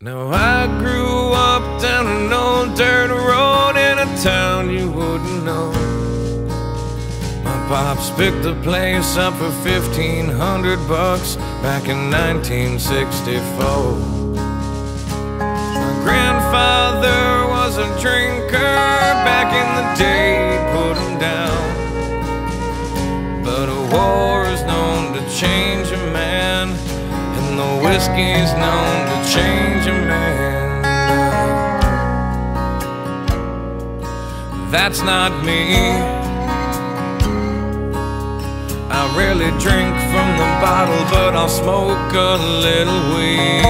Now I grew up down an old dirt road in a town you wouldn't know. My pops picked the place up for 1500 bucks back in 1964. My grandfather was a drinker back in the day, the whiskey's known to change a man. That's not me. I rarely drink from the bottle, but I'll smoke a little weed.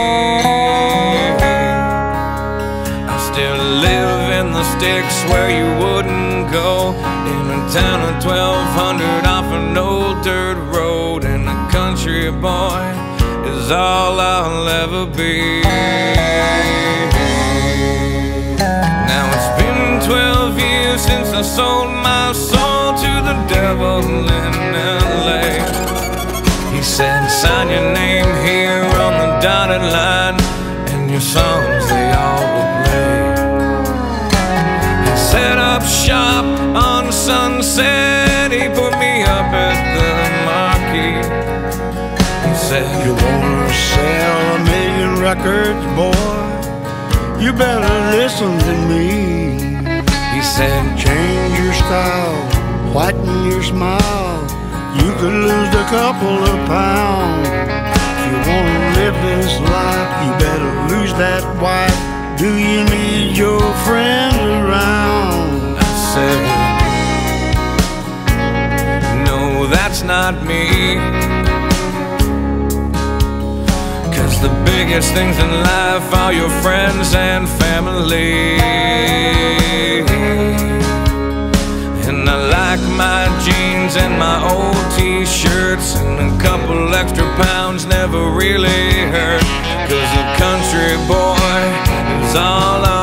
I still live in the sticks where you wouldn't go. In a town of 1200 off an old dirt road, and a country boy is all I'll ever be. Now it's been 12 years since I sold my soul to the devil in LA. He said, sign your name here on the dotted line, and your songs they all will play. He set up shop on Sunset, he put me up at the marquee. He said, records, boy? You better listen to me. he said, Change your style, whiten your smile. You could lose a couple of pounds. If you wanna live this life, you better lose that wife. Do you need your friends around? I said, No, that's not me. biggest things in life are your friends and family. And I like my jeans and my old t-shirts and a couple extra pounds never really hurt. Cause a country boy is all I